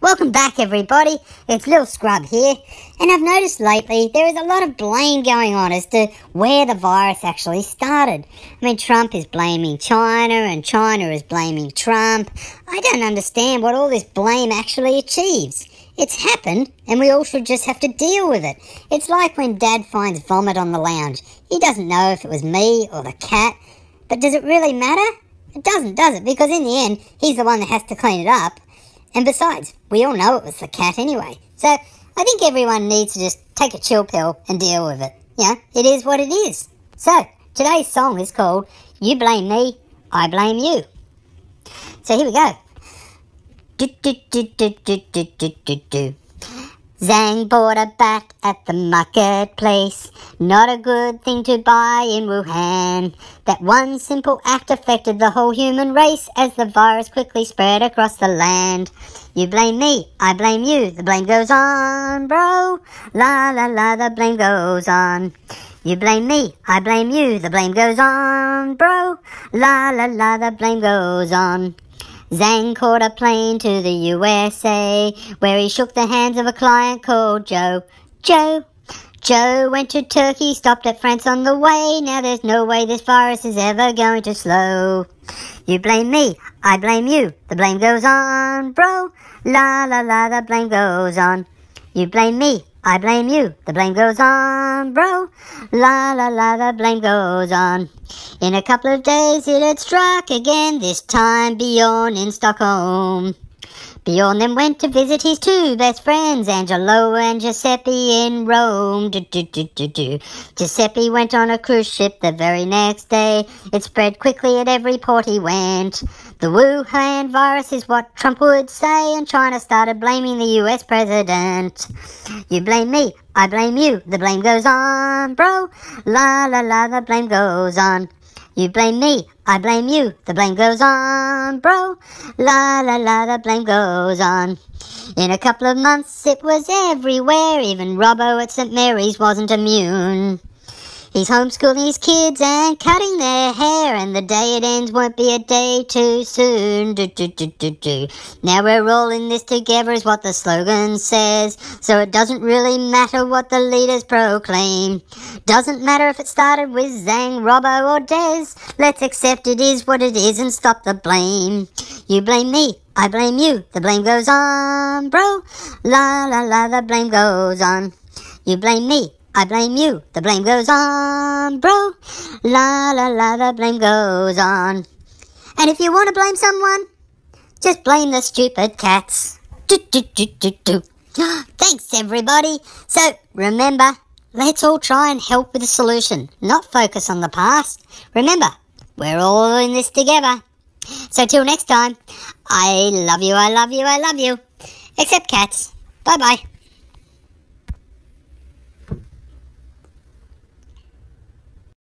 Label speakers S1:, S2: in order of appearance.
S1: Welcome back, everybody. It's Lil Scrub here, and I've noticed lately there is a lot of blame going on as to where the virus actually started. I mean, Trump is blaming China, and China is blaming Trump. I don't understand what all this blame actually achieves. It's happened, and we all should just have to deal with it. It's like when Dad finds vomit on the lounge. He doesn't know if it was me or the cat, but does it really matter? It doesn't, does it? Because in the end, he's the one that has to clean it up. And besides, we all know it was the cat anyway. So I think everyone needs to just take a chill pill and deal with it. Yeah, it is what it is. So today's song is called You Blame Me, I Blame You. So here we go. Do, do, do, do, do, do, do, do. Zhang bought a bat at the marketplace. Not a good thing to buy in Wuhan. That one simple act affected the whole human race as the virus quickly spread across the land. You blame me, I blame you, the blame goes on, bro. La la la, the blame goes on. You blame me, I blame you, the blame goes on, bro. La la la, the blame goes on. Zhang caught a plane to the USA, where he shook the hands of a client called Joe. Joe. Joe went to Turkey, stopped at France on the way. Now there's no way this virus is ever going to slow. You blame me, I blame you. The blame goes on, bro. La la la, the blame goes on. You blame me, I blame you. The blame goes on, bro. La la la, the blame goes on. In a couple of days it had struck again, this time Bjorn in Stockholm. Bjorn then went to visit his two best friends, Angelo and Giuseppe in Rome. Do, do, do, do, do. Giuseppe went on a cruise ship the very next day. It spread quickly at every port he went. The Wuhan virus is what Trump would say, and China started blaming the US president. You blame me, I blame you, the blame goes on, bro. La la la, the blame goes on. You blame me, I blame you, the blame goes on, bro. La la la, the blame goes on. In a couple of months it was everywhere, even Robbo at St. Mary's wasn't immune. He's homeschooling his kids and cutting their hair, and the day it ends won't be a day too soon. Do, do, do, do, do. Now we're all in this together, is what the slogan says. So it doesn't really matter what the leaders proclaim. Doesn't matter if it started with Zhang, Robbo, or Des. Let's accept it is what it is and stop the blame. You blame me, I blame you. The blame goes on, bro. La la la, the blame goes on. You blame me, I blame you. The blame goes on, bro. La la la, the blame goes on. And if you want to blame someone, just blame the stupid cats. Do, do, do, do, do. Thanks, everybody. So remember, let's all try and help with the solution, not focus on the past. Remember, we're all in this together. So till next time, I love you, I love you, I love you. Except cats. Bye bye.